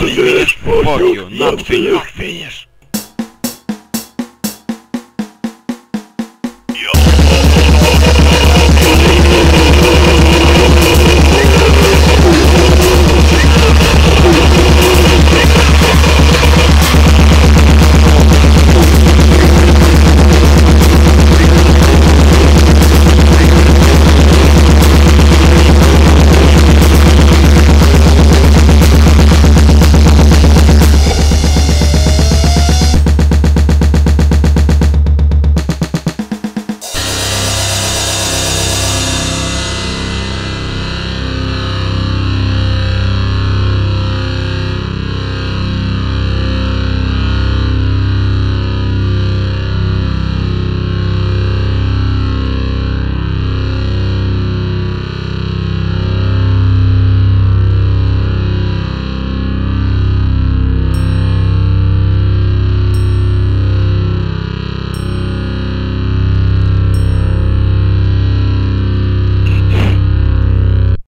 You want to finish? Fuck you, not finish. finish.